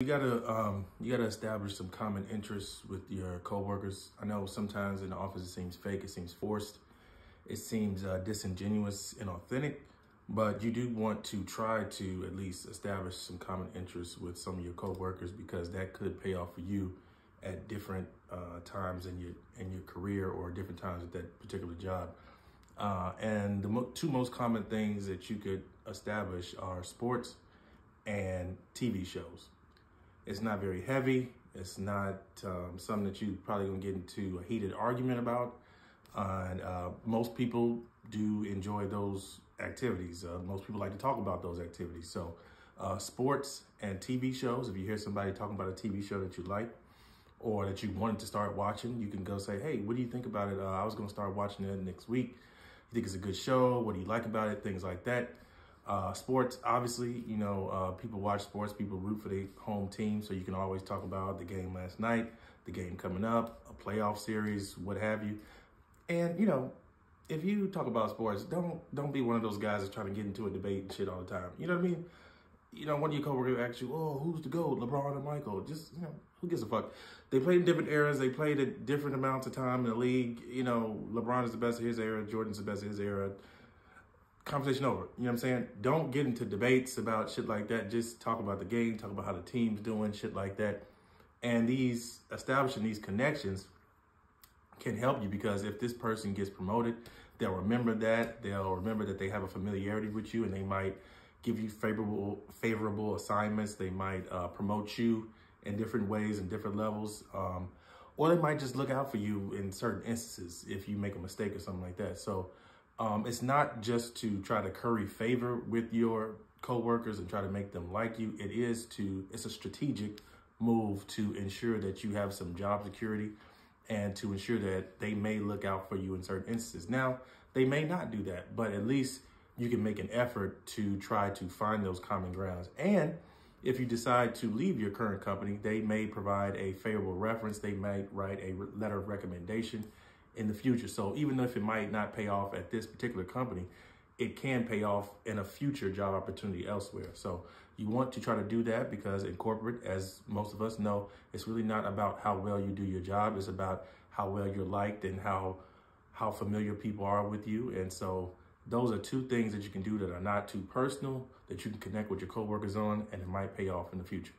You gotta um, you gotta establish some common interests with your coworkers. I know sometimes in the office it seems fake, it seems forced, it seems uh, disingenuous and authentic, but you do want to try to at least establish some common interests with some of your coworkers because that could pay off for you at different uh, times in your in your career or different times at that particular job. Uh, and the mo two most common things that you could establish are sports and TV shows. It's not very heavy. It's not um, something that you probably gonna get into a heated argument about. Uh, and uh, most people do enjoy those activities. Uh, most people like to talk about those activities. So uh, sports and TV shows, if you hear somebody talking about a TV show that you like or that you wanted to start watching, you can go say, hey, what do you think about it? Uh, I was gonna start watching it next week. You think it's a good show? What do you like about it? Things like that. Uh, sports, obviously, you know, uh, people watch sports, people root for their home team, so you can always talk about the game last night, the game coming up, a playoff series, what have you. And, you know, if you talk about sports, don't don't be one of those guys that's trying to get into a debate and shit all the time. You know what I mean? You know, one of your coworkers asks you, oh, who's the GOAT, LeBron or Michael? Just, you know, who gives a fuck? They played in different eras. They played at different amounts of time in the league. You know, LeBron is the best of his era. Jordan's the best of his era conversation over. You know what I'm saying? Don't get into debates about shit like that. Just talk about the game, talk about how the team's doing, shit like that. And these establishing these connections can help you because if this person gets promoted, they'll remember that. They'll remember that they have a familiarity with you and they might give you favorable favorable assignments. They might uh, promote you in different ways and different levels. Um, or they might just look out for you in certain instances if you make a mistake or something like that. So um, it's not just to try to curry favor with your coworkers and try to make them like you. It is to, it's a strategic move to ensure that you have some job security and to ensure that they may look out for you in certain instances. Now, they may not do that, but at least you can make an effort to try to find those common grounds. And if you decide to leave your current company, they may provide a favorable reference. They might write a letter of recommendation in the future. So even if it might not pay off at this particular company, it can pay off in a future job opportunity elsewhere. So you want to try to do that because in corporate, as most of us know, it's really not about how well you do your job. It's about how well you're liked and how how familiar people are with you. And so those are two things that you can do that are not too personal, that you can connect with your coworkers on, and it might pay off in the future.